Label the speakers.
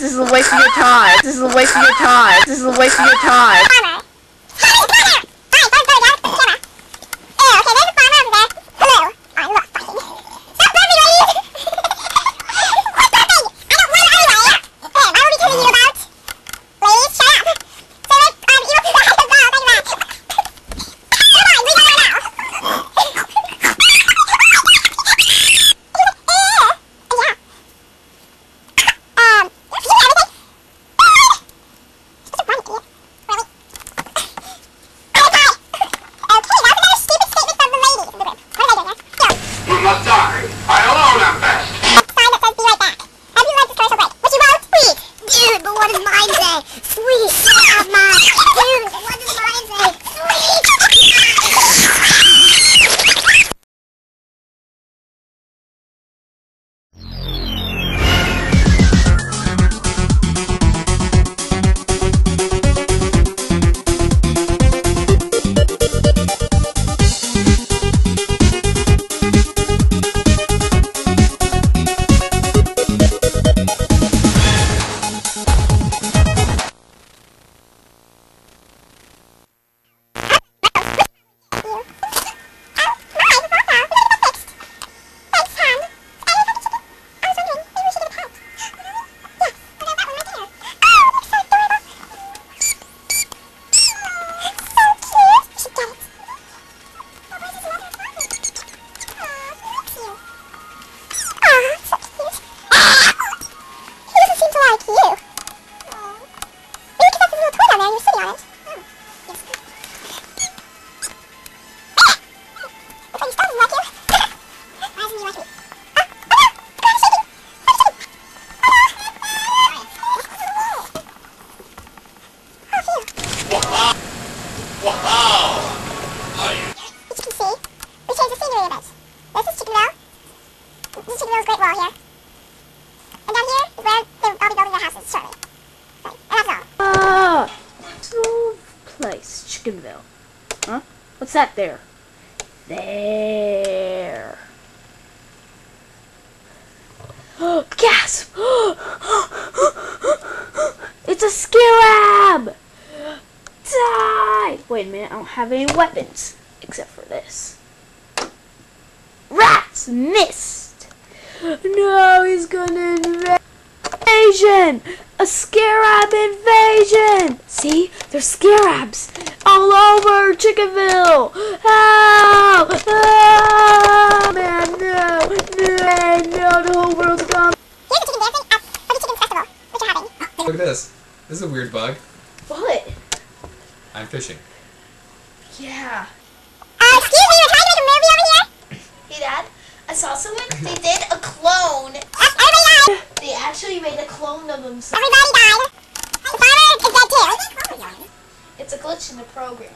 Speaker 1: This is a waste of your time. This is a waste of your time. This is a waste of your time.
Speaker 2: This is Chickenville's Great Wall here. And down here is where they will all be building their houses, shortly. Right, and that's all.
Speaker 1: Ah, little place, Chickenville. Huh? What's that there? There. Gasp! it's a scarab! Die! Wait a minute, I don't have any weapons except for this. Rats! Missed! No, he's gonna invade. Invasion! A scarab invasion! See? There's scarabs all over Chickenville! Help! Oh, man, no! No, no, the whole world's gone.
Speaker 2: Here's the chicken dancing at for the chicken festival, which you're having.
Speaker 3: Look at this. This is a weird bug.
Speaker 1: What?
Speaker 3: I'm fishing.
Speaker 1: Yeah.
Speaker 4: Saw someone, they did a clone.
Speaker 2: Everybody died.
Speaker 4: They actually made a clone of themselves.
Speaker 2: Everybody died. The farmer is dead too.
Speaker 4: It's a glitch in the program.